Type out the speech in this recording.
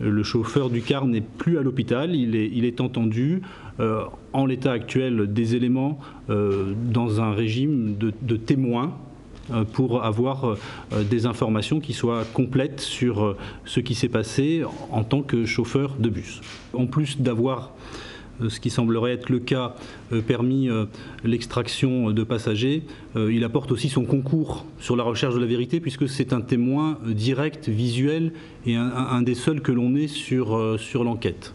Le chauffeur du car n'est plus à l'hôpital, il est, entendu euh, en l'état actuel des éléments euh, dans un régime de, de témoin euh, pour avoir des informations qui soient complètes sur ce qui s'est passé en tant que chauffeur de bus. En plus d'avoir ce qui semblerait être le cas, permis l'extraction de passagers, il apporte aussi son concours sur la recherche de la vérité puisque c'est un témoin direct, visuel et un, un des seuls que l'on ait sur, sur l'enquête.